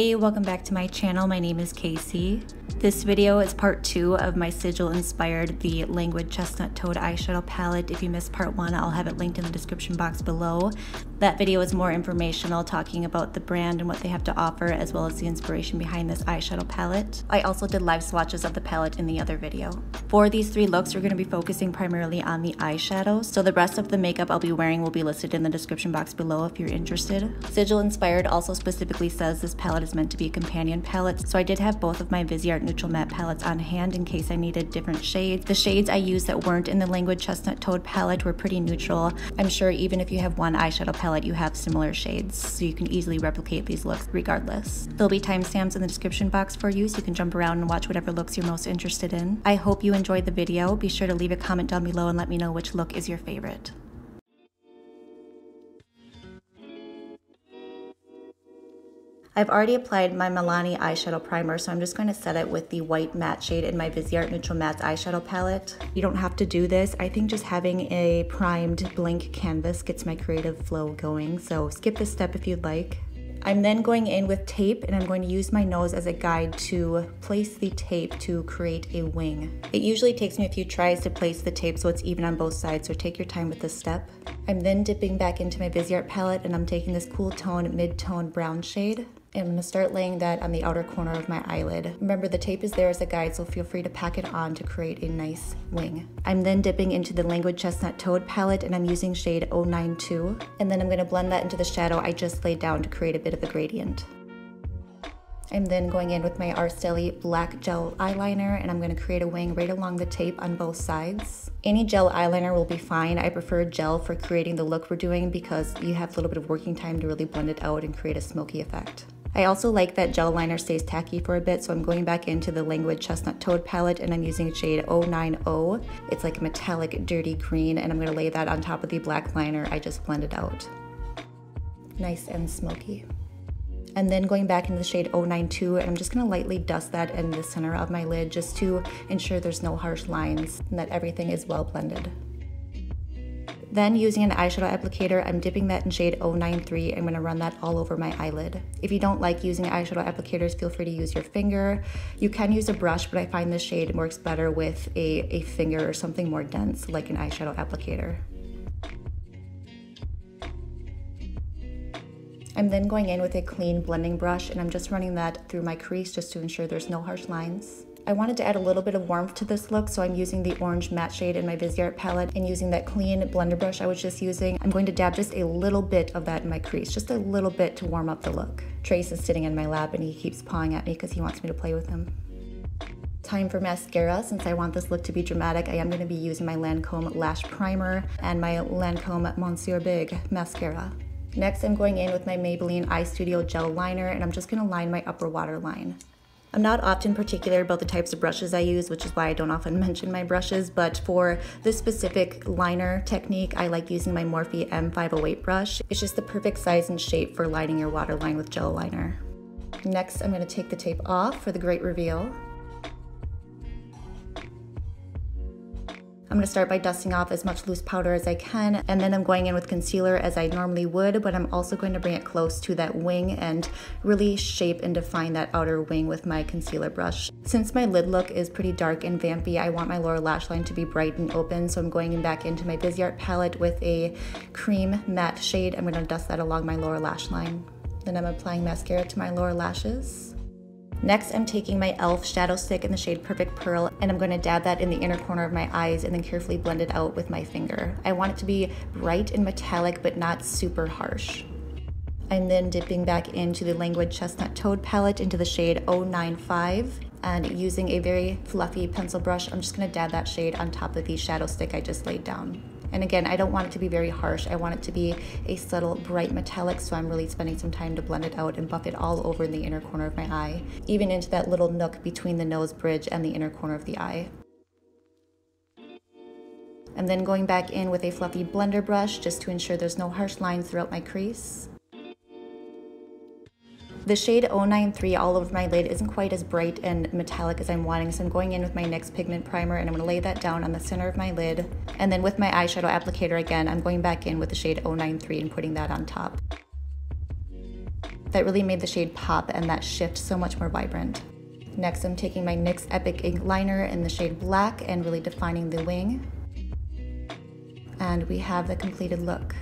Hey, welcome back to my channel. My name is Casey. This video is part two of my sigil inspired the Languid Chestnut Toad eyeshadow palette. If you missed part one, I'll have it linked in the description box below. That video is more informational, talking about the brand and what they have to offer, as well as the inspiration behind this eyeshadow palette. I also did live swatches of the palette in the other video. For these three looks, we're going to be focusing primarily on the eyeshadows, so the rest of the makeup I'll be wearing will be listed in the description box below if you're interested. Sigil Inspired also specifically says this palette is meant to be a companion palette, so I did have both of my Viseart neutral matte palettes on hand in case I needed different shades. The shades I used that weren't in the Languid Chestnut Toad palette were pretty neutral. I'm sure even if you have one eyeshadow palette, you have similar shades, so you can easily replicate these looks regardless. There'll be timestamps in the description box for you, so you can jump around and watch whatever looks you're most interested in. I hope you enjoyed the video. Be sure to leave a comment down below and let me know which look is your favorite. I've already applied my Milani eyeshadow primer, so I'm just going to set it with the white matte shade in my Viseart Neutral Matte eyeshadow palette. You don't have to do this. I think just having a primed blank canvas gets my creative flow going, so skip this step if you'd like. I'm then going in with tape and I'm going to use my nose as a guide to place the tape to create a wing. It usually takes me a few tries to place the tape so it's even on both sides, so take your time with this step. I'm then dipping back into my Viseart palette and I'm taking this cool tone, mid-tone brown shade. And I'm gonna start laying that on the outer corner of my eyelid. Remember the tape is there as a guide, so feel free to pack it on to create a nice wing. I'm then dipping into the Languid Chestnut Toad palette and I'm using shade 092. And then I'm gonna blend that into the shadow I just laid down to create a bit of a gradient. I'm then going in with my Arstelli black gel eyeliner and I'm going to create a wing right along the tape on both sides. Any gel eyeliner will be fine. I prefer gel for creating the look we're doing because you have a little bit of working time to really blend it out and create a smoky effect. I also like that gel liner stays tacky for a bit, so I'm going back into the Languid Chestnut Toad palette and I'm using shade 090. It's like a metallic dirty green and I'm gonna lay that on top of the black liner I just blended out. Nice and smoky. And then going back into the shade 092 and I'm just gonna lightly dust that in the center of my lid just to ensure there's no harsh lines and that everything is well blended. Then using an eyeshadow applicator, I'm dipping that in shade 093. I'm gonna run that all over my eyelid. If you don't like using eyeshadow applicators, feel free to use your finger. You can use a brush, but I find this shade works better with a, a finger or something more dense like an eyeshadow applicator. I'm then going in with a clean blending brush and I'm just running that through my crease just to ensure there's no harsh lines. I wanted to add a little bit of warmth to this look, so I'm using the orange matte shade in my Viseart palette and using that clean blender brush I was just using. I'm going to dab just a little bit of that in my crease, just a little bit to warm up the look. Trace is sitting in my lap and he keeps pawing at me because he wants me to play with him. Time for mascara. Since I want this look to be dramatic, I am going to be using my Lancome Lash Primer and my Lancome Monsieur Big Mascara. Next, I'm going in with my Maybelline Eye Studio Gel Liner and I'm just going to line my upper waterline. I'm not often particular about the types of brushes I use, which is why I don't often mention my brushes, but for this specific liner technique, I like using my Morphe M508 brush. It's just the perfect size and shape for lining your waterline with gel liner. Next, I'm gonna take the tape off for the great reveal. I'm gonna start by dusting off as much loose powder as I can, and then I'm going in with concealer as I normally would, but I'm also going to bring it close to that wing and really shape and define that outer wing with my concealer brush. Since my lid look is pretty dark and vampy, I want my lower lash line to be bright and open, so I'm going back into my Viseart palette with a cream matte shade. I'm gonna dust that along my lower lash line. Then I'm applying mascara to my lower lashes. Next, I'm taking my e.l.f. shadow stick in the shade Perfect Pearl, and I'm going to dab that in the inner corner of my eyes and then carefully blend it out with my finger. I want it to be bright and metallic, but not super harsh. I'm then dipping back into the Languid Chestnut Toad palette into the shade 095 and using a very fluffy pencil brush, I'm just gonna dab that shade on top of the shadow stick I just laid down. And again, I don't want it to be very harsh. I want it to be a subtle, bright metallic, so I'm really spending some time to blend it out and buff it all over in the inner corner of my eye, even into that little nook between the nose bridge and the inner corner of the eye. I'm then going back in with a fluffy blender brush just to ensure there's no harsh lines throughout my crease. The shade 093 all over my lid isn't quite as bright and metallic as I'm wanting, so I'm going in with my NYX Pigment Primer and I'm going to lay that down on the center of my lid. And then with my eyeshadow applicator again, I'm going back in with the shade 093 and putting that on top. That really made the shade pop and that shift so much more vibrant. Next, I'm taking my NYX Epic Ink Liner in the shade Black and really defining the wing. And we have the completed look.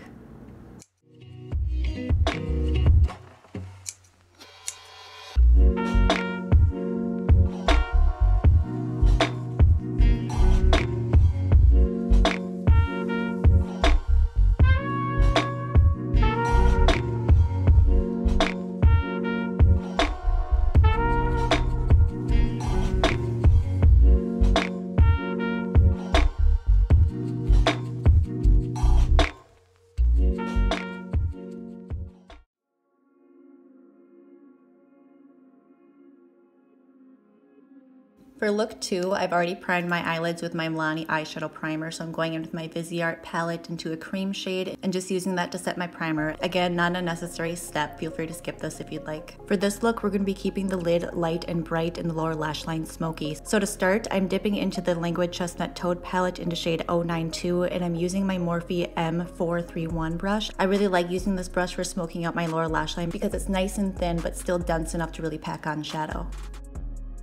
For look two, I've already primed my eyelids with my Milani eyeshadow primer, so I'm going in with my Viseart palette into a cream shade and just using that to set my primer. Again, not a necessary step, feel free to skip this if you'd like. For this look, we're going to be keeping the lid light and bright and the lower lash line smoky. So to start, I'm dipping into the Languid Chestnut Toad palette into shade 092 and I'm using my Morphe M431 brush. I really like using this brush for smoking out my lower lash line because it's nice and thin but still dense enough to really pack on shadow.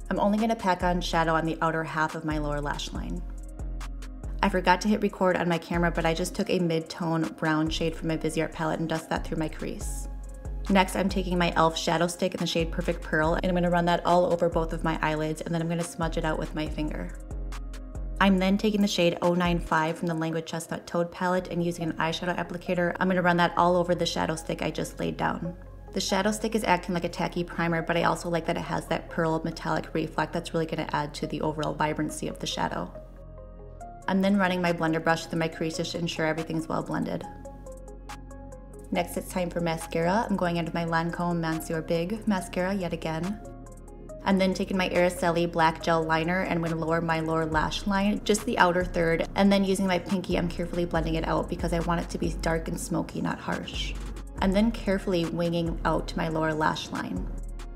I'm only going to pack on shadow on the outer half of my lower lash line. I forgot to hit record on my camera, but I just took a mid-tone brown shade from my Viseart palette and dust that through my crease. Next, I'm taking my e.l.f. shadow stick in the shade Perfect Pearl, and I'm going to run that all over both of my eyelids, and then I'm going to smudge it out with my finger. I'm then taking the shade 095 from the Languid Chestnut Toad palette and using an eyeshadow applicator, I'm going to run that all over the shadow stick I just laid down. The shadow stick is acting like a tacky primer, but I also like that it has that pearl metallic reflect that's really going to add to the overall vibrancy of the shadow. I'm then running my blender brush through my creases to ensure everything's well blended. Next, it's time for mascara. I'm going into my Lancome Monsieur Big mascara yet again. I'm then taking my Araceli black gel liner and I'm going to lower my lower lash line, just the outer third, and then using my pinky, I'm carefully blending it out because I want it to be dark and smoky, not harsh. I'm then carefully winging out to my lower lash line.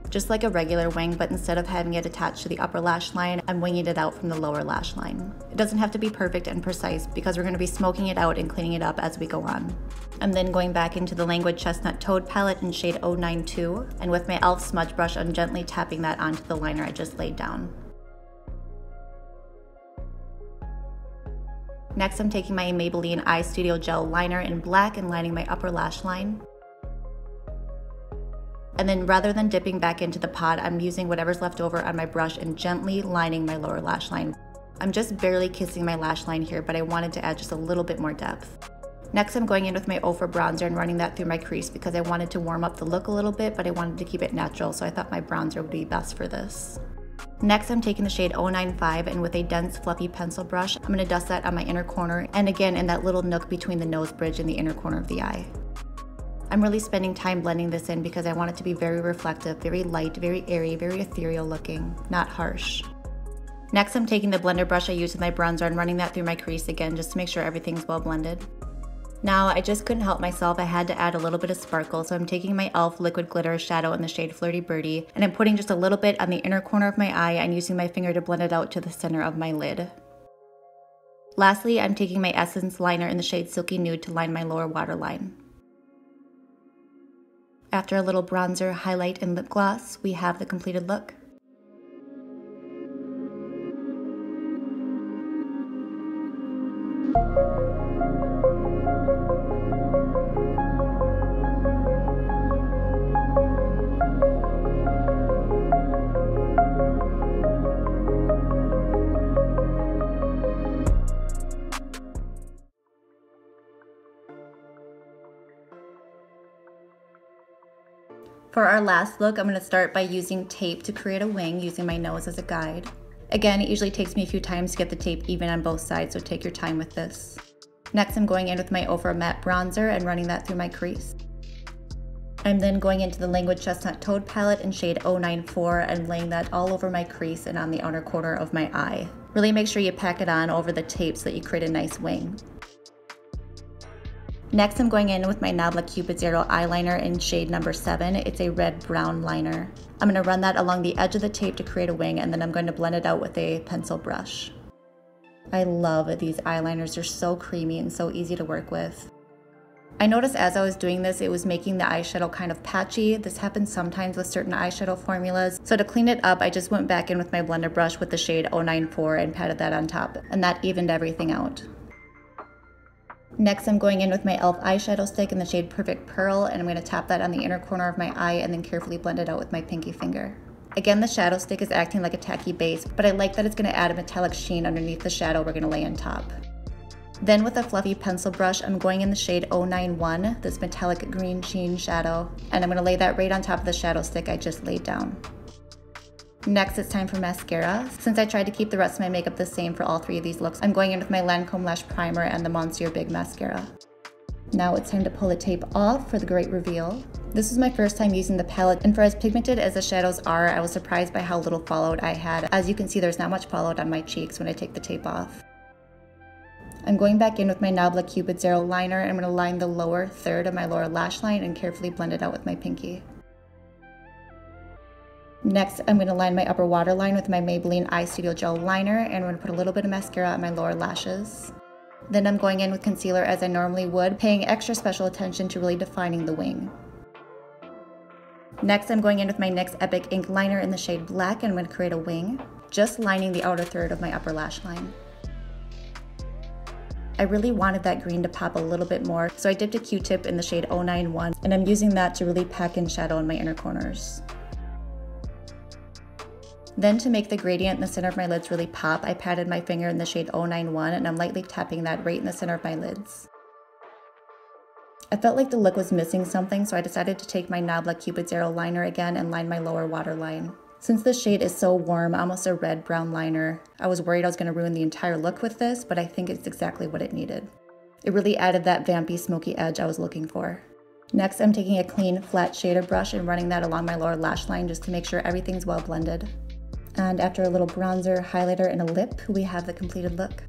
Just like a regular wing, but instead of having it attached to the upper lash line, I'm winging it out from the lower lash line. It doesn't have to be perfect and precise because we're going to be smoking it out and cleaning it up as we go on. I'm then going back into the Languid Chestnut Toad palette in shade 092, and with my e.l.f. smudge brush, I'm gently tapping that onto the liner I just laid down. Next, I'm taking my Maybelline Eye Studio Gel Liner in black and lining my upper lash line. And then rather than dipping back into the pot, I'm using whatever's left over on my brush and gently lining my lower lash line. I'm just barely kissing my lash line here, but I wanted to add just a little bit more depth. Next, I'm going in with my Ofra bronzer and running that through my crease because I wanted to warm up the look a little bit, but I wanted to keep it natural, so I thought my bronzer would be best for this. Next, I'm taking the shade 095 and with a dense fluffy pencil brush, I'm going to dust that on my inner corner and again in that little nook between the nose bridge and the inner corner of the eye. I'm really spending time blending this in because I want it to be very reflective, very light, very airy, very ethereal looking, not harsh. Next, I'm taking the blender brush I used with my bronzer and running that through my crease again just to make sure everything's well blended. Now, I just couldn't help myself, I had to add a little bit of sparkle, so I'm taking my e.l.f. liquid glitter shadow in the shade Flirty Birdie, and I'm putting just a little bit on the inner corner of my eye and using my finger to blend it out to the center of my lid. Lastly, I'm taking my Essence liner in the shade Silky Nude to line my lower waterline. After a little bronzer, highlight, and lip gloss, we have the completed look. For our last look, I'm gonna start by using tape to create a wing using my nose as a guide. Again, it usually takes me a few times to get the tape even on both sides, so take your time with this. Next, I'm going in with my Over Matte Bronzer and running that through my crease. I'm then going into the Languid Chestnut Toad palette in shade 094 and laying that all over my crease and on the outer corner of my eye. Really make sure you pack it on over the tape so that you create a nice wing. Next, I'm going in with my Nabla Cupid Zero eyeliner in shade number seven. It's a red brown liner. I'm gonna run that along the edge of the tape to create a wing and then I'm going to blend it out with a pencil brush. I love these eyeliners. They're so creamy and so easy to work with. I noticed as I was doing this, it was making the eyeshadow kind of patchy. This happens sometimes with certain eyeshadow formulas. So to clean it up, I just went back in with my blender brush with the shade 094 and patted that on top, and that evened everything out. Next, I'm going in with my e.l.f. eyeshadow stick in the shade Perfect Pearl, and I'm going to tap that on the inner corner of my eye and then carefully blend it out with my pinky finger. Again, the shadow stick is acting like a tacky base, but I like that it's going to add a metallic sheen underneath the shadow we're going to lay on top. Then with a fluffy pencil brush, I'm going in the shade 091, this metallic green sheen shadow, and I'm gonna lay that right on top of the shadow stick I just laid down. Next, it's time for mascara. Since I tried to keep the rest of my makeup the same for all three of these looks, I'm going in with my Lancome Lash Primer and the Monsieur Big Mascara. Now it's time to pull the tape off for the great reveal. This is my first time using the palette, and for as pigmented as the shadows are, I was surprised by how little fallout I had. As you can see, there's not much fallout on my cheeks when I take the tape off. I'm going back in with my Nabla Cupid Zero liner I'm going to line the lower third of my lower lash line and carefully blend it out with my pinky. Next, I'm going to line my upper waterline with my Maybelline Eye Studio Gel Liner and I'm to put a little bit of mascara on my lower lashes. Then I'm going in with concealer as I normally would, paying extra special attention to really defining the wing. Next, I'm going in with my NYX Epic Ink Liner in the shade Black and I'm to create a wing, just lining the outer third of my upper lash line. I really wanted that green to pop a little bit more, so I dipped a Q-tip in the shade 091, and I'm using that to really pack in shadow in my inner corners. Then to make the gradient in the center of my lids really pop, I patted my finger in the shade 091 and I'm lightly tapping that right in the center of my lids. I felt like the look was missing something, so I decided to take my Nabla Cupid's Arrow liner again and line my lower waterline. Since this shade is so warm, almost a red brown liner, I was worried I was going to ruin the entire look with this, but I think it's exactly what it needed. It really added that vampy smoky edge I was looking for. Next, I'm taking a clean flat shader brush and running that along my lower lash line just to make sure everything's well blended. And after a little bronzer, highlighter, and a lip, we have the completed look.